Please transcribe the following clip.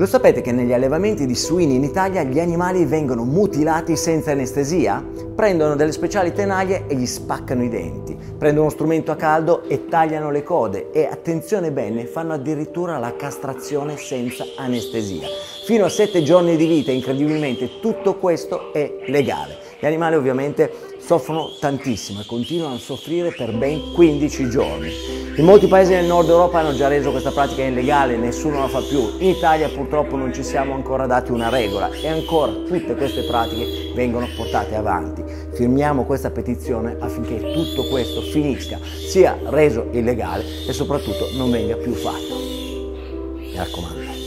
Lo sapete che negli allevamenti di suini in Italia gli animali vengono mutilati senza anestesia? Prendono delle speciali tenaglie e gli spaccano i denti, prendono uno strumento a caldo e tagliano le code e, attenzione bene, fanno addirittura la castrazione senza anestesia. Fino a 7 giorni di vita, incredibilmente, tutto questo è legale. Gli animali ovviamente soffrono tantissimo e continuano a soffrire per ben 15 giorni. In molti paesi del nord Europa hanno già reso questa pratica illegale, nessuno la fa più. In Italia purtroppo non ci siamo ancora dati una regola e ancora tutte queste pratiche vengono portate avanti. Firmiamo questa petizione affinché tutto questo finisca, sia reso illegale e soprattutto non venga più fatto. Mi raccomando.